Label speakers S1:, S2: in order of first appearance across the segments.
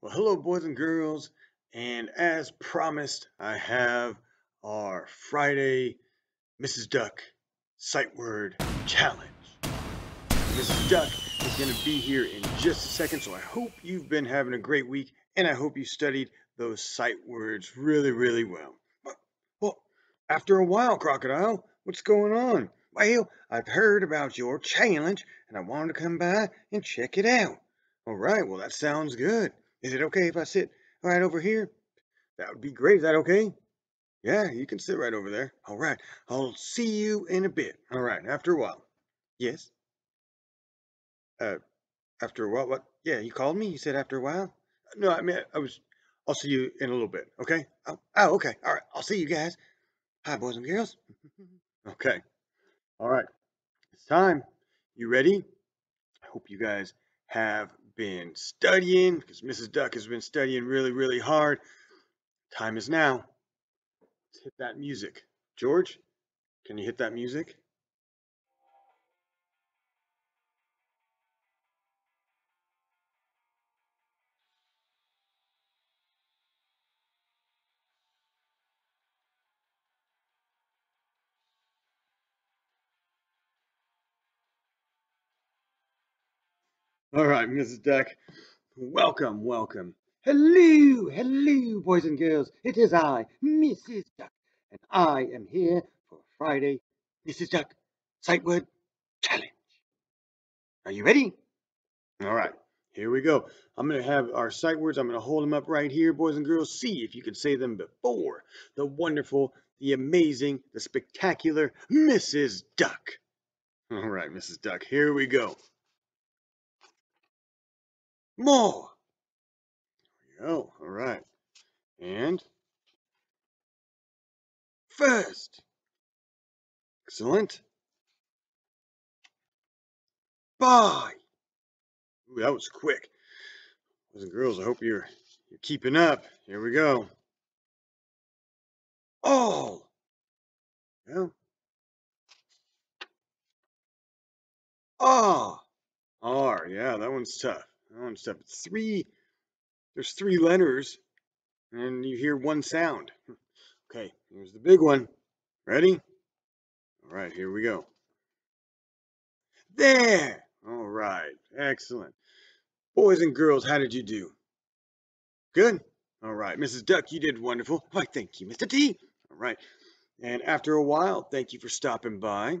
S1: Well, hello, boys and girls. And as promised, I have our Friday Mrs. Duck sight word challenge. Mrs. Duck is going to be here in just a second, so I hope you've been having a great week and I hope you studied those sight words really, really well. Well, after a while, Crocodile, what's going on? Well, I've heard about your challenge and I wanted to come by and check it out. All right, well, that sounds good. Is it okay if I sit right over here? That would be great. Is that okay? Yeah, you can sit right over there. All right. I'll see you in a bit. All right. After a while. Yes. Uh, after a while. What? Yeah, you called me. You said after a while. No, I mean I was. I'll see you in a little bit. Okay. Oh, oh okay. All right. I'll see you guys. Hi, boys and girls. okay. All right. It's time. You ready? I hope you guys have been studying because Mrs. Duck has been studying really, really hard. Time is now. Let's hit that music. George, can you hit that music? All right, Mrs. Duck, welcome, welcome. Hello, hello, boys and girls. It is I, Mrs. Duck, and I am here for Friday Mrs. Duck Sight Word Challenge. Are you ready? All right, here we go. I'm going to have our sight words. I'm going to hold them up right here, boys and girls. See if you can say them before the wonderful, the amazing, the spectacular Mrs. Duck. All right, Mrs. Duck, here we go. More. There we go. All right. And first. Excellent. Bye. Ooh, that was quick. Boys and girls, I hope you're you're keeping up. Here we go. All. Yeah. Ah. R. Yeah, that one's tough. Oh, On step three, there's three letters, and you hear one sound. Okay, here's the big one. Ready? All right, here we go. There! All right, excellent. Boys and girls, how did you do? Good? All right, Mrs. Duck, you did wonderful. Why, thank you, Mr. T. All right, and after a while, thank you for stopping by.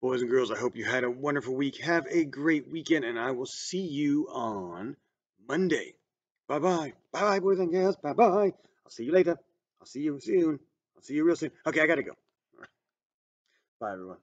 S1: Boys and girls, I hope you had a wonderful week. Have a great weekend, and I will see you on Monday. Bye bye. Bye bye, boys and girls. Bye bye. I'll see you later. I'll see you soon. I'll see you real soon. Okay, I gotta go. Bye, everyone.